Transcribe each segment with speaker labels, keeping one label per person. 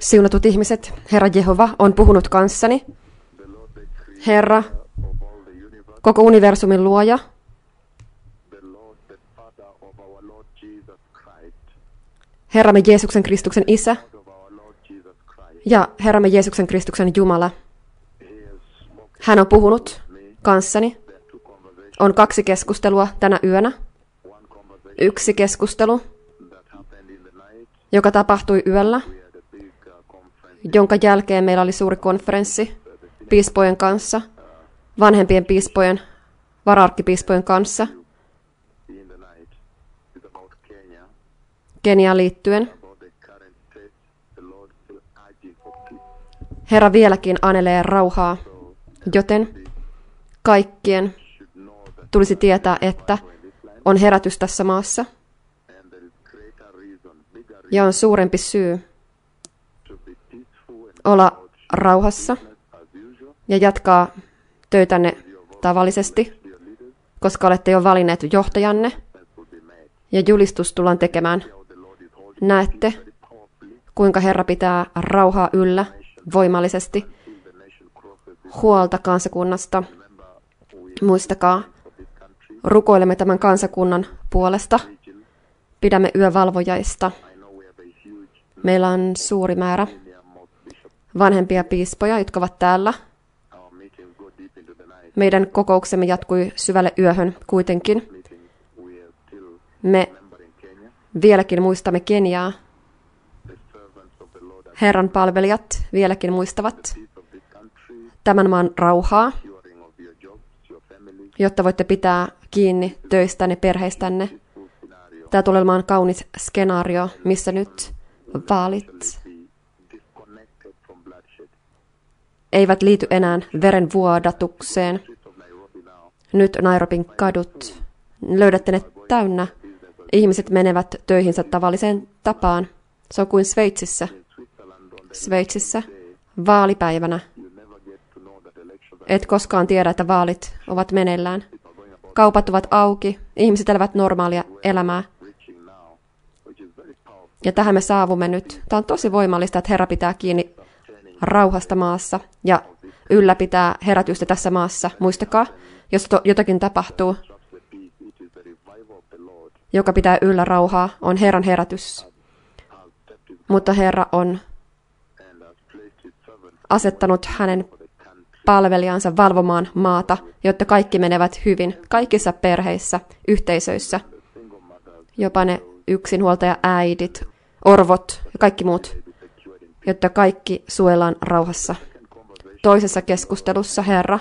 Speaker 1: Siunatut ihmiset, Herra Jehova on puhunut kanssani. Herra, koko universumin luoja, Herramme Jeesuksen Kristuksen Isä ja Herramme Jeesuksen Kristuksen Jumala. Hän on puhunut kanssani. On kaksi keskustelua tänä yönä. Yksi keskustelu, joka tapahtui yöllä, jonka jälkeen meillä oli suuri konferenssi piispojen kanssa, vanhempien piispojen, varaarkkipiispojen kanssa, Keniaan liittyen. Herra vieläkin anelee rauhaa, joten kaikkien tulisi tietää, että on herätys tässä maassa ja on suurempi syy olla rauhassa ja jatkaa töitänne tavallisesti, koska olette jo valinneet johtajanne ja julistus tullaan tekemään. Näette, kuinka Herra pitää rauhaa yllä voimallisesti huolta kansakunnasta. Muistakaa, rukoilemme tämän kansakunnan puolesta. Pidämme yövalvojaista. Meillä on suuri määrä vanhempia piispoja, jotka ovat täällä. Meidän kokouksemme jatkui syvälle yöhön kuitenkin. Me vieläkin muistamme Keniaa. Herran palvelijat vieläkin muistavat tämän maan rauhaa, jotta voitte pitää kiinni töistänne, perheistänne. Tämä tulee olemaan kaunis skenaario, missä nyt vaalit eivät liity enää verenvuodatukseen. Nyt Nairobin kadut, löydätte ne täynnä. Ihmiset menevät töihinsä tavalliseen tapaan. Se on kuin Sveitsissä. Sveitsissä vaalipäivänä. Et koskaan tiedä, että vaalit ovat meneillään. Kaupat ovat auki, ihmiset elävät normaalia elämää. Ja tähän me saavumme nyt. Tämä on tosi voimallista, että Herra pitää kiinni rauhasta maassa ja ylläpitää herätystä tässä maassa. Muistakaa, jos to, jotakin tapahtuu, joka pitää yllä rauhaa, on Herran herätys. Mutta Herra on asettanut hänen palvelijansa valvomaan maata, jotta kaikki menevät hyvin, kaikissa perheissä, yhteisöissä, jopa ne yksinhuoltaja äidit, orvot ja kaikki muut jotta kaikki suojellaan rauhassa. Toisessa keskustelussa Herra,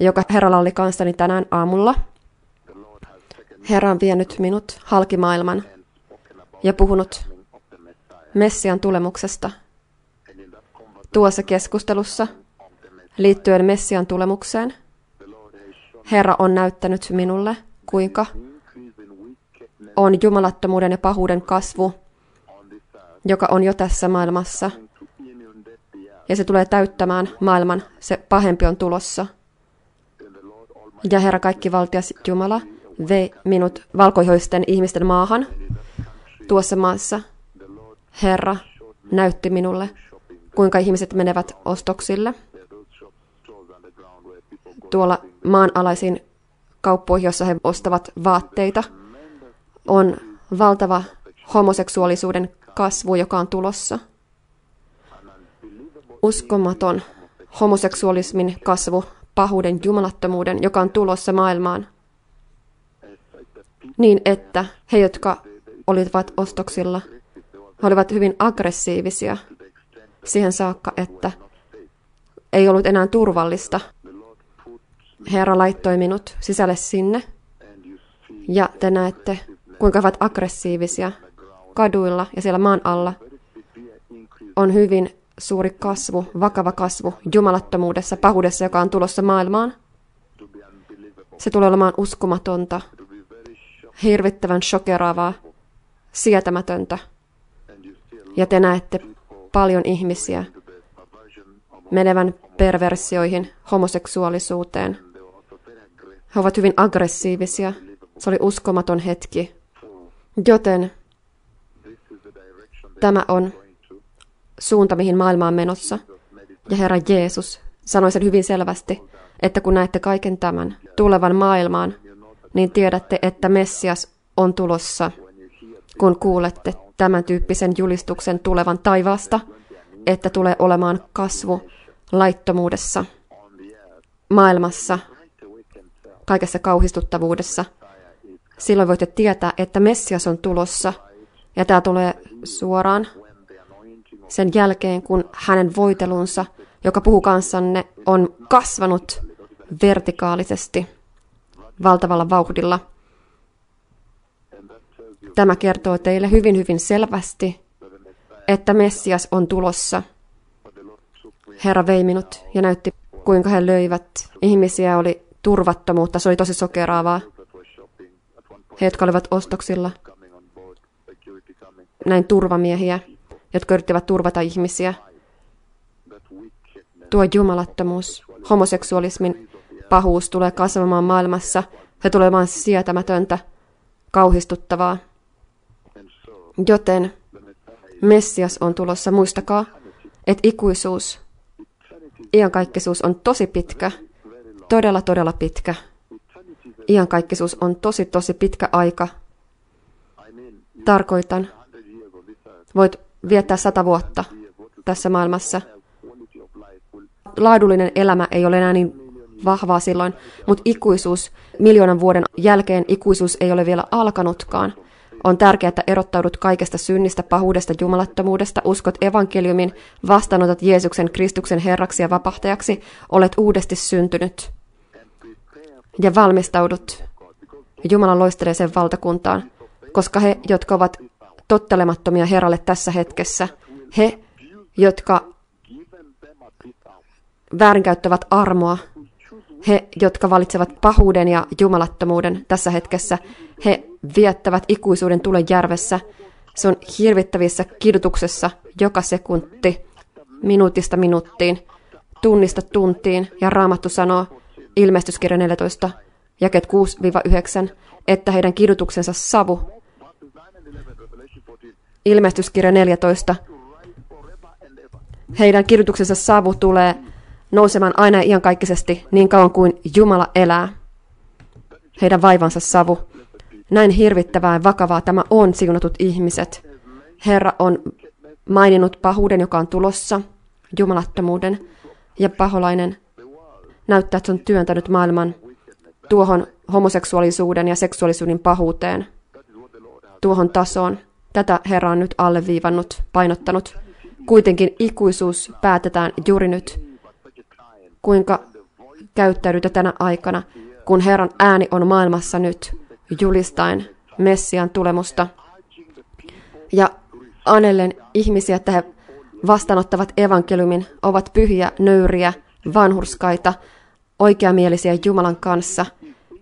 Speaker 1: joka Herralla oli kanssani tänään aamulla, Herra on vienyt minut halkimaailman ja puhunut Messian tulemuksesta. Tuossa keskustelussa liittyen Messian tulemukseen Herra on näyttänyt minulle, kuinka on jumalattomuuden ja pahuuden kasvu joka on jo tässä maailmassa. Ja se tulee täyttämään maailman, se pahempi on tulossa. Ja Herra kaikki valtias Jumala vei minut valkoihoisten ihmisten maahan tuossa maassa. Herra näytti minulle, kuinka ihmiset menevät ostoksille tuolla maanalaisiin kauppoihin, jossa he ostavat vaatteita. On valtava homoseksuaalisuuden kasvu, joka on tulossa. Uskomaton homoseksualismin kasvu, pahuuden jumalattomuuden, joka on tulossa maailmaan. Niin että he, jotka olivat ostoksilla, olivat hyvin aggressiivisia siihen saakka, että ei ollut enää turvallista. Herra laittoi minut sisälle sinne, ja te näette, kuinka ovat aggressiivisia kaduilla ja siellä maan alla on hyvin suuri kasvu, vakava kasvu jumalattomuudessa, pahuudessa, joka on tulossa maailmaan. Se tulee olemaan uskomatonta, hirvittävän shokeraavaa, sietämätöntä. Ja te näette paljon ihmisiä menevän perversioihin, homoseksuaalisuuteen. He ovat hyvin aggressiivisia. Se oli uskomaton hetki. Joten Tämä on suunta, mihin maailma on menossa. Ja Herra Jeesus sanoi sen hyvin selvästi, että kun näette kaiken tämän tulevan maailmaan, niin tiedätte, että Messias on tulossa, kun kuulette tämän tyyppisen julistuksen tulevan taivaasta, että tulee olemaan kasvu laittomuudessa, maailmassa, kaikessa kauhistuttavuudessa. Silloin voitte tietää, että Messias on tulossa, ja tämä tulee suoraan sen jälkeen, kun hänen voitelunsa, joka puhuu kanssanne, on kasvanut vertikaalisesti valtavalla vauhdilla. Tämä kertoo teille hyvin hyvin selvästi, että Messias on tulossa. Herra vei minut ja näytti, kuinka he löivät. Ihmisiä oli turvattomuutta, se oli tosi sokeraavaa. He, jotka olivat ostoksilla, näin turvamiehiä, jotka yrittivät turvata ihmisiä. Tuo jumalattomuus, homoseksualismin pahuus tulee kasvamaan maailmassa. Se tulee olemaan sietämätöntä, kauhistuttavaa. Joten Messias on tulossa. Muistakaa, että ikuisuus, iankaikkisuus on tosi pitkä, todella todella pitkä. Iankaikkisuus on tosi tosi pitkä aika. Tarkoitan, voit viettää sata vuotta tässä maailmassa. Laadullinen elämä ei ole enää niin vahvaa silloin, mutta ikuisuus, miljoonan vuoden jälkeen ikuisuus ei ole vielä alkanutkaan. On tärkeää, että erottaudut kaikesta synnistä, pahuudesta, jumalattomuudesta, uskot evankeliumin, vastaanotat Jeesuksen Kristuksen Herraksi ja vapahtajaksi, olet uudesti syntynyt ja valmistaudut Jumalan loisteleeseen valtakuntaan, koska he, jotka ovat tottelemattomia Herralle tässä hetkessä, he, jotka väärinkäyttävät armoa, he, jotka valitsevat pahuuden ja jumalattomuuden tässä hetkessä, he viettävät ikuisuuden tulen järvessä. Se on hirvittävissä kidutuksessa joka sekunti, minuutista minuuttiin, tunnista tuntiin, ja Raamattu sanoo, ilmestyskirja 14, jaket 6-9, että heidän kidutuksensa savu, ilmestyskirja 14, heidän kidutuksensa savu tulee nousemaan aina iankaikkisesti niin kauan kuin Jumala elää. Heidän vaivansa savu. Näin hirvittävää ja vakavaa tämä on, siunatut ihmiset. Herra on maininnut pahuuden, joka on tulossa, jumalattomuuden, ja paholainen näyttää, että se on työntänyt maailman tuohon homoseksuaalisuuden ja seksuaalisuuden pahuuteen, tuohon tasoon. Tätä Herra on nyt alleviivannut, painottanut. Kuitenkin ikuisuus päätetään juuri nyt kuinka käyttäydytä tänä aikana, kun Herran ääni on maailmassa nyt julistaen Messian tulemusta. Ja anellen ihmisiä, että he vastaanottavat evankeliumin, ovat pyhiä, nöyriä, vanhurskaita, oikeamielisiä Jumalan kanssa.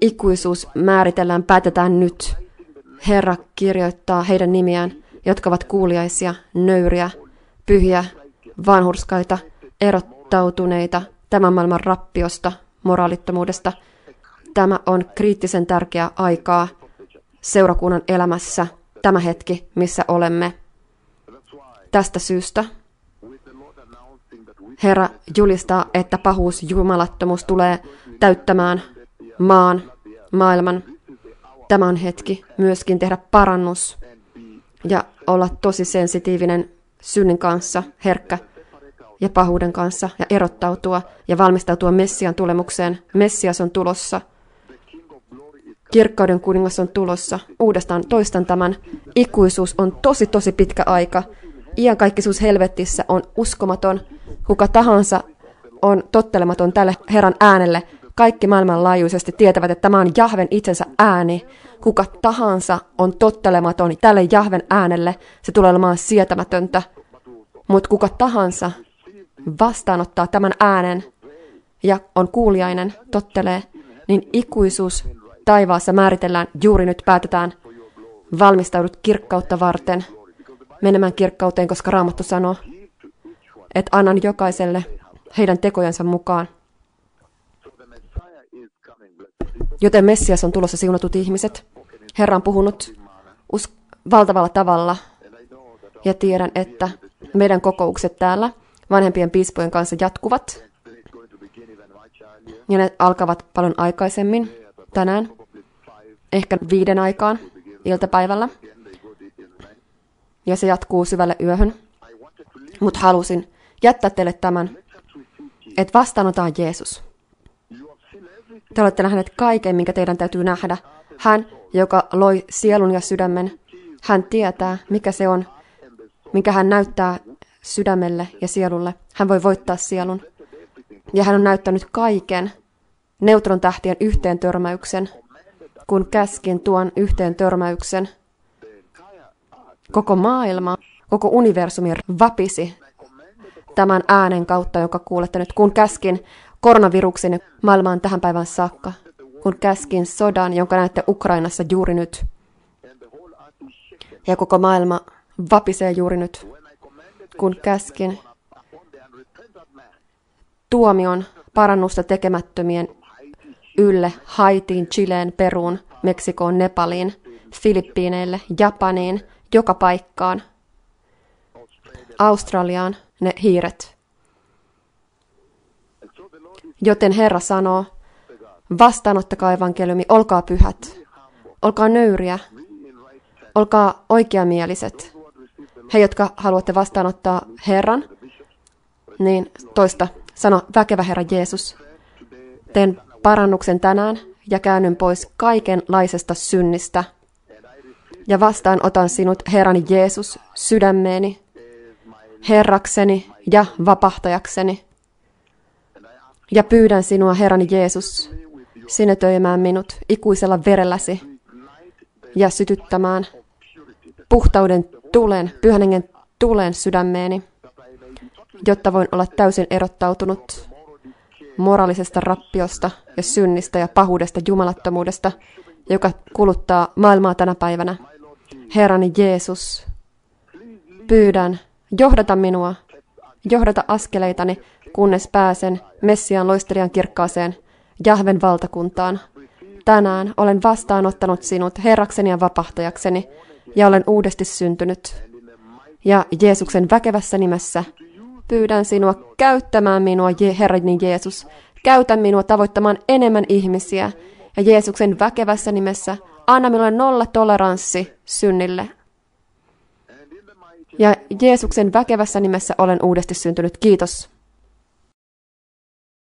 Speaker 1: Ikuisuus määritellään, päätetään nyt. Herra kirjoittaa heidän nimiään, jotka ovat kuuliaisia, nöyriä, pyhiä, vanhurskaita, erottautuneita, tämän maailman rappiosta, moraalittomuudesta. Tämä on kriittisen tärkeä aikaa seurakunnan elämässä, tämä hetki, missä olemme. Tästä syystä Herra julistaa, että pahuus, jumalattomuus tulee täyttämään maan, maailman. Tämä on hetki myöskin tehdä parannus ja olla tosi sensitiivinen synnin kanssa, herkkä ja pahuuden kanssa ja erottautua ja valmistautua Messian tulemukseen. Messias on tulossa. Kirkkauden kuningas on tulossa. Uudestaan toistan tämän. Ikuisuus on tosi tosi pitkä aika. Iankaikkisuus helvettissä on uskomaton. Kuka tahansa on tottelematon tälle Herran äänelle. Kaikki maailmanlaajuisesti tietävät, että tämä on Jahven itsensä ääni. Kuka tahansa on tottelematon tälle Jahven äänelle. Se tulee olemaan sietämätöntä. Mutta kuka tahansa vastaanottaa tämän äänen ja on kuuliainen, tottelee, niin ikuisuus taivaassa määritellään juuri nyt päätetään. Valmistaudut kirkkautta varten, menemään kirkkauteen, koska Raamattu sanoo, että annan jokaiselle heidän tekojensa mukaan. Joten Messias on tulossa siunatut ihmiset. Herra on puhunut us- valtavalla tavalla ja tiedän, että Meidän kokoukset täällä vanhempien piispojen kanssa jatkuvat. Ja ne alkavat paljon aikaisemmin tänään, ehkä viiden aikaan iltapäivällä. Ja se jatkuu syvälle yöhön. Mutta halusin jättää teille tämän, että vastaanotaan Jeesus. Te olette nähneet kaiken, minkä teidän täytyy nähdä. Hän, joka loi sielun ja sydämen, hän tietää, mikä se on, minkä hän näyttää sydämelle ja sielulle. Hän voi voittaa sielun. Ja hän on näyttänyt kaiken neutron tähtien yhteen törmäyksen, kun käskin tuon yhteen törmäyksen. Koko maailma, koko universumi vapisi tämän äänen kautta, joka kuulette nyt, kun käskin koronaviruksen maailmaan tähän päivään saakka, kun käskin sodan, jonka näette Ukrainassa juuri nyt. Ja koko maailma vapisee juuri nyt, kun käskin tuomion parannusta tekemättömien ylle Haitiin, Chileen, Peruun, Meksikoon, Nepaliin, Filippiineille, Japaniin, joka paikkaan, Australiaan, ne hiiret. Joten Herra sanoo, vastaanottakaa evankeliumi, olkaa pyhät, olkaa nöyriä, olkaa oikeamieliset. He, jotka haluatte vastaanottaa Herran, niin toista, sano, väkevä Herra Jeesus, teen parannuksen tänään ja käännyn pois kaikenlaisesta synnistä. Ja vastaan otan sinut, Herrani Jeesus, sydämeeni, Herrakseni ja vapahtajakseni. Ja pyydän sinua, Herrani Jeesus, sinetöimään minut ikuisella verelläsi ja sytyttämään puhtauden tulen, pyhän hengen tulen sydämeeni, jotta voin olla täysin erottautunut moraalisesta rappiosta ja synnistä ja pahuudesta jumalattomuudesta, joka kuluttaa maailmaa tänä päivänä. Herrani Jeesus, pyydän, johdata minua, johdata askeleitani, kunnes pääsen Messian loistelijan kirkkaaseen Jahven valtakuntaan. Tänään olen vastaanottanut sinut Herrakseni ja vapahtajakseni, ja olen uudesti syntynyt. Ja Jeesuksen väkevässä nimessä pyydän sinua käyttämään minua, Herrani Jeesus. Käytä minua tavoittamaan enemmän ihmisiä. Ja Jeesuksen väkevässä nimessä anna minulle nolla toleranssi synnille. Ja Jeesuksen väkevässä nimessä olen uudesti syntynyt. Kiitos.